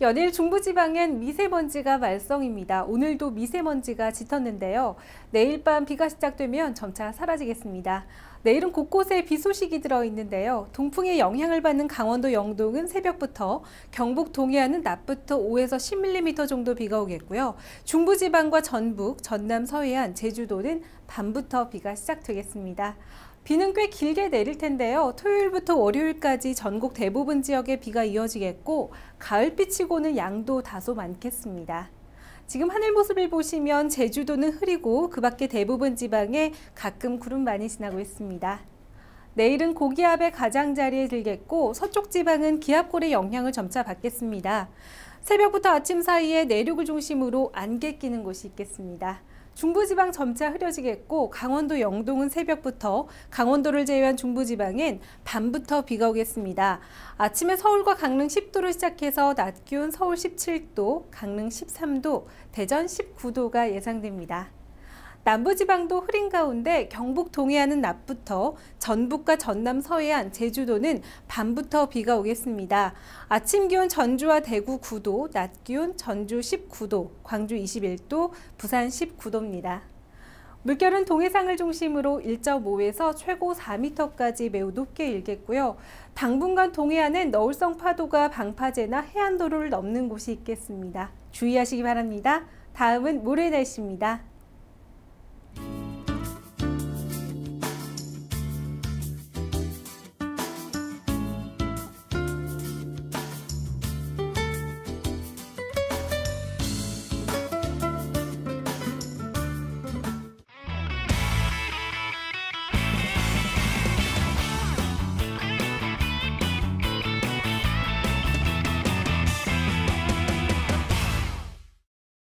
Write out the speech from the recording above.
연일 중부지방엔 미세먼지가 말썽입니다. 오늘도 미세먼지가 짙었는데요. 내일 밤 비가 시작되면 점차 사라지겠습니다. 내일은 곳곳에 비 소식이 들어있는데요. 동풍의 영향을 받는 강원도 영동은 새벽부터, 경북 동해안은 낮부터 5에서 10mm 정도 비가 오겠고요. 중부지방과 전북, 전남 서해안, 제주도는 밤부터 비가 시작되겠습니다. 비는 꽤 길게 내릴 텐데요. 토요일부터 월요일까지 전국 대부분 지역에 비가 이어지겠고 가을비치고는 양도 다소 많겠습니다. 지금 하늘 모습을 보시면 제주도는 흐리고 그 밖에 대부분 지방에 가끔 구름 많이 지나고 있습니다. 내일은 고기압의 가장자리에 들겠고 서쪽 지방은 기압골의 영향을 점차 받겠습니다. 새벽부터 아침 사이에 내륙을 중심으로 안개 끼는 곳이 있겠습니다. 중부지방 점차 흐려지겠고 강원도 영동은 새벽부터 강원도를 제외한 중부지방엔 밤부터 비가 오겠습니다. 아침에 서울과 강릉 10도로 시작해서 낮 기온 서울 17도, 강릉 13도, 대전 19도가 예상됩니다. 남부지방도 흐린 가운데 경북 동해안은 낮부터 전북과 전남 서해안, 제주도는 밤부터 비가 오겠습니다. 아침 기온 전주와 대구 9도, 낮 기온 전주 19도, 광주 21도, 부산 19도입니다. 물결은 동해상을 중심으로 1.5에서 최고 4m까지 매우 높게 일겠고요. 당분간 동해안은 너울성 파도가 방파제나 해안도로를 넘는 곳이 있겠습니다. 주의하시기 바랍니다. 다음은 모레 날씨입니다.